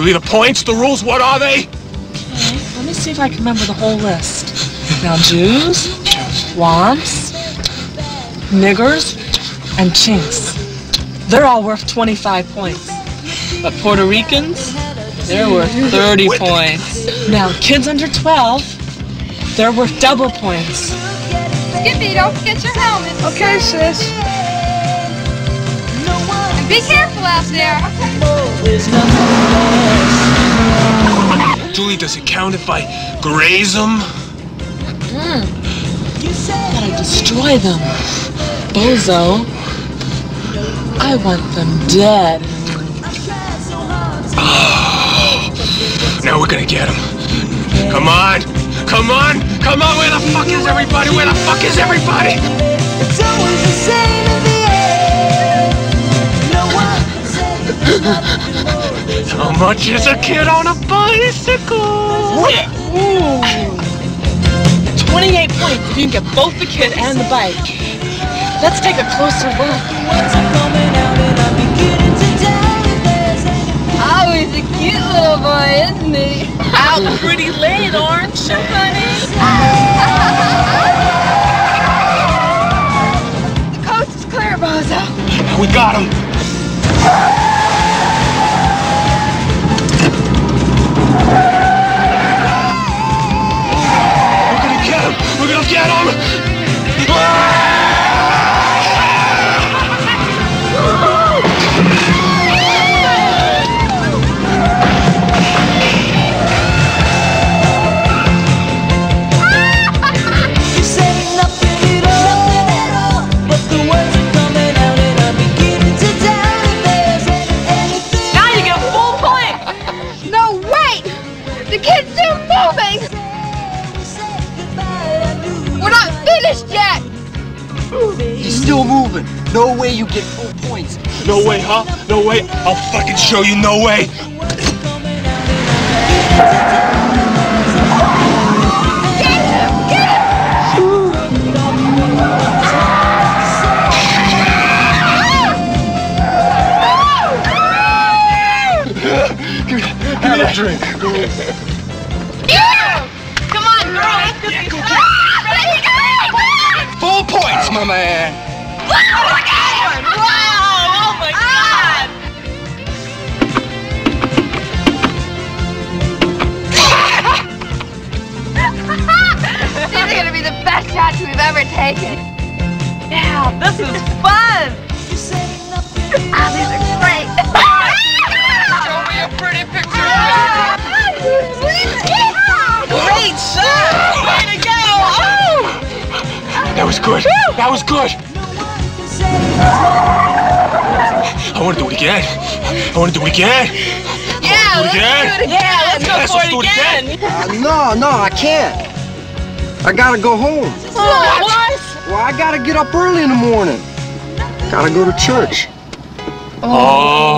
Julie, the points, the rules, what are they? Okay, let me see if I can remember the whole list. Now, Jews, Womps, niggers, and chinks. They're all worth 25 points. But Puerto Ricans, they're worth 30 points. Now, kids under 12, they're worth double points. Skippy, don't forget your helmet. Okay, sis. And be careful out there. Julie, does it count if I graze them? Hmm. You said Gotta destroy them. Bozo. I want them dead. Ah, now we're gonna get them. Come on! Come on! Come on! Where the fuck is everybody? Where the fuck is everybody? It's always the same in the end. No one said How much is a kid on a bicycle? Ooh. 28 points if you can get both the kid and the bike. Let's take a closer look. what's coming out and I'm beginning to doubt if there's Oh, he's a cute little boy, isn't he? Out pretty late, aren't you, honey? The coast is clear, Bozo. We got him! Still moving. No way you get full points. No way, huh? No way? I'll fucking show you no way! Get him! Get him! Have a drink. Yeah! Come on, girl! Let's get these go! Full points, my man. Wow! Oh my god! These are gonna be the best shots we've ever taken. Yeah, this is fun. Ah, these are great. Show me a pretty picture. Great shot. Way to go. Oh. That was good. That was good. I want to do it again. I want to do it again. Yeah, Do it again. Yeah, let's go Yes, for let's it do it again. again. Uh, no, no, I can't. I gotta go home. Oh, what? Well, I gotta get up early in the morning. Gotta go to church. Oh.